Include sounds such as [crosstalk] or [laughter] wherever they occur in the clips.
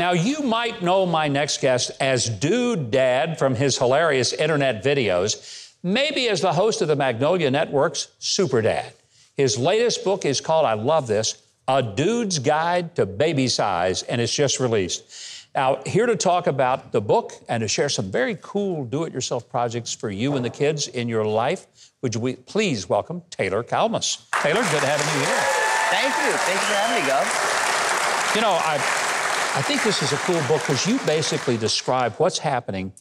Now, you might know my next guest as Dude Dad from his hilarious internet videos, maybe as the host of the Magnolia Network's Super Dad. His latest book is called, I love this, A Dude's Guide to Baby Size, and it's just released. Now, here to talk about the book and to share some very cool do it yourself projects for you and the kids in your life, would you please welcome Taylor Calmus? Taylor, good having you here. Thank you. Thank you for having me, Gov. You know, I, I think this is a cool book because you basically describe what's happening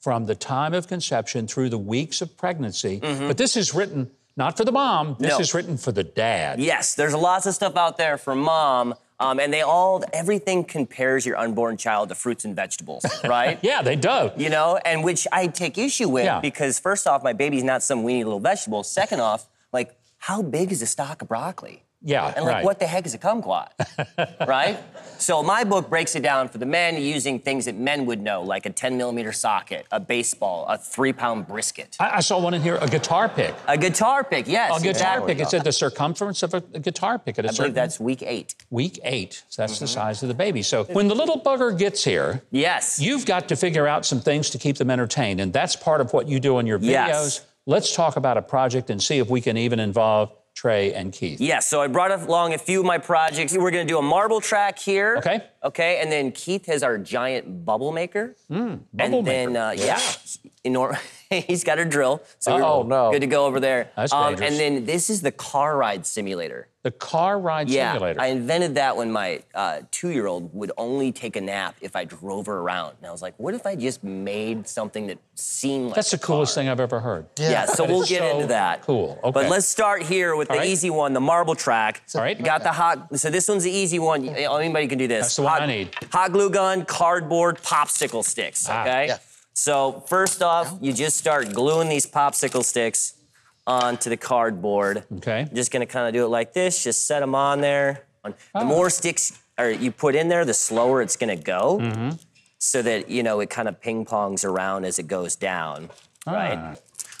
from the time of conception through the weeks of pregnancy. But this is written not for the mom, this No. is written for the dad. Yes, there's lots of stuff out there for mom, um, and they all, everything compares your unborn child to fruits and vegetables, [laughs] right? Yeah, they do. You know, and which I take issue with Yeah. because first off, my baby's not some weeny little vegetable. Second off, like, how big is a stalk of broccoli? Yeah, And like, right. what the heck is a kumquat? [laughs] right? So my book breaks it down for the men using things that men would know, like a 10 millimeter socket, a baseball, a three pound brisket, I, I saw one in here, a guitar pick. a guitar pick. Yes, A guitar exactly. pick. It said the circumference of a, a guitar pick at a I certain believe that's week eight. week eight. So that's Mm-hmm. the size of the baby. So when the little bugger gets here, Yes. you've got to figure out some things to keep them entertained. And that's part of what you do in your videos. Yes. Let's talk about a project and see if we can even involve Trey and Keith. Yes, so I brought along a few of my projects. We're gonna do a marble track here. Okay. Okay, and then Keith has our giant bubble maker. bubble and then, maker. Uh, yeah, in or- [laughs] he's got a drill. So we're Uh-oh, no. good to go over there. That's um, dangerous. And then this is the car ride simulator. The car ride Yeah, simulator. I invented that when my uh, two-year-old would only take a nap if I drove her around. And I was like, what if I just made something that seemed like That's the a coolest car? thing I've ever heard. Yeah, so we'll get so into that. cool. Okay. But let's start here with All the right. easy one, the marble track. All right. You got the hot. So this one's the easy one. Anybody can do this. That's the one hot, I need. Hot glue gun, cardboard, popsicle sticks. Ah. Okay. Yeah. So first off, you just start gluing these popsicle sticks onto the cardboard. Okay. You're just gonna kind of do it like this. Just set them on there. The Oh. more sticks or you put in there, the slower it's gonna go. Mm-hmm. So that you know it kind of ping pongs around as it goes down. Right. Ah.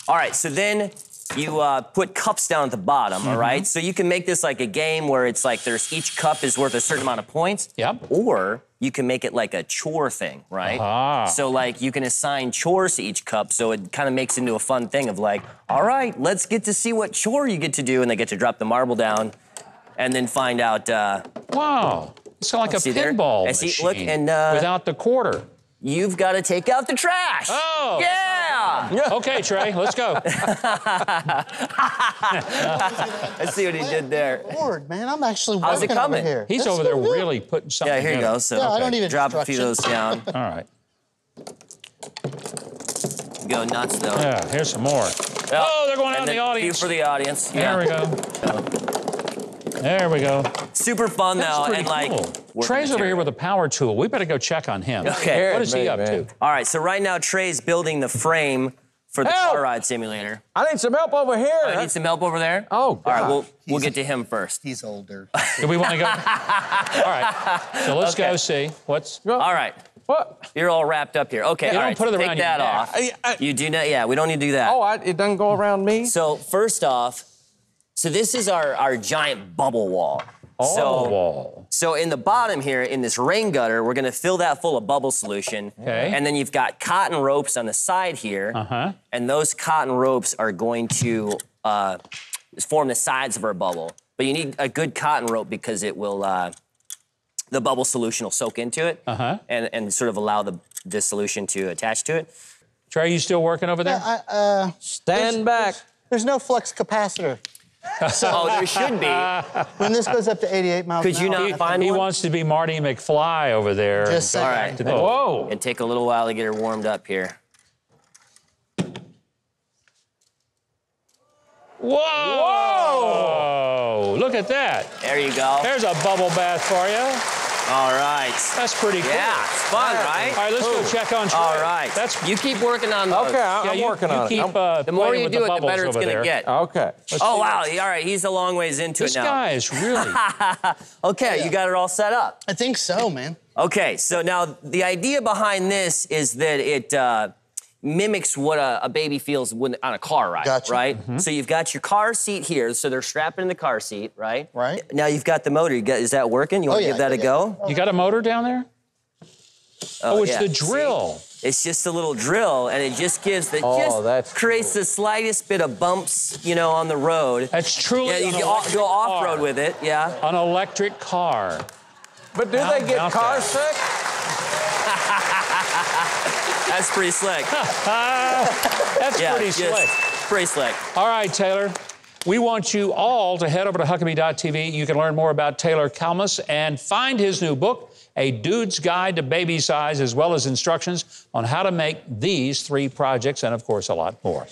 All right, so then you uh, put cups down at the bottom, Mm-hmm. all right? So you can make this like a game where it's like there's each cup is worth a certain amount of points. Yep. Or you can make it like a chore thing, right? Ah. So like you can assign chores to each cup, so it kind of makes into a fun thing of like, all right, let's get to see what chore you get to do, and they get to drop the marble down, and then find out. Uh, Wow. It's like a there? pinball I see- machine look, and, uh, without the quarter. you've got to take out the trash. Oh. Yeah. Okay, Trey, let's go. [laughs] Let's see what he did there. Lord, man, I'm actually How's it working over coming? here. He's That's over there so good. really putting something Yeah, here you together. go. So Yeah, I don't need drop a few of those down. [laughs] All right. Go nuts though. Yeah, here's some more. Yeah. Oh, they're going out in the then few audience. for the audience. There we go. There we go. Super fun That's though, pretty and like. cool. Working Trey's over here with a power tool. We better go check on him. Okay. What is he up man. to? All right, so right now Trey's building the frame for the Help! car ride simulator. I need some help over here. I need some help over there. Oh, All right, we'll we'll get to him first. He's older. [laughs] Do we want to go? All right. So let's go see what's. All right, What? you're all wrapped up here. Okay, You all don't right, put it so around take your that neck. off. I- I- You do not. Yeah, we don't need to do that. Oh, I, it doesn't go around me. So first off, so this is our our giant bubble wall. So, wall. So in the bottom here, in this rain gutter, we're gonna fill that full of bubble solution. Okay. And then you've got cotton ropes on the side here. Uh-huh. And those cotton ropes are going to uh, form the sides of our bubble. But you need a good cotton rope because it will, uh, the bubble solution will soak into it Uh-huh. and, and sort of allow the, the solution to attach to it. Trey, are you still working over there? I, uh, Stand back. there's no flux capacitor. Oh, there should be. When this goes up to 88 miles Could an you hour, not find he one? wants to be Marty McFly over there. Just and saying. go All back right. to the- Whoa. It'd take a little while to get her warmed up here. Whoa! Whoa! Look at that. There you go. There's a bubble bath for you. All right. That's pretty cool. Yeah, it's fun, right? All right, let's go check on Trey. All right. That's you keep working on those. Okay, I- yeah, I'm you, working you on keep, it. Uh, The more you with do it, the better it's gonna get. Okay. Oh wow! All right, he's a long ways into This it now. This guy is really. [laughs] Okay, you got it all set up. I think so, man. Okay, so now the idea behind this is that it uh, mimics what a, a baby feels when, on a car ride, Gotcha. right? Mm-hmm. So you've got your car seat here, so they're strapping in the car seat, right? Right. Now you've got the motor. You got, is that working? You want Oh, to yeah, give that a yeah, go? you got a motor down there? Oh, it's yeah, the see? drill. It's just a little drill, and it just gives the Oh, just that's creates the slightest bit of bumps, you know, on the road. That's truly yeah, you an can o- go off road with it. Yeah. An electric car. But do How they get car that? sick? That's pretty slick. [laughs] That's Yeah, pretty slick. Pretty slick. All right, Taylor. We want you all to head over to Huckabee.tv. You can learn more about Taylor Calmus and find his new book, A Dude's Guide to Baby Size, as well as instructions on how to make these three projects and, of course, a lot more.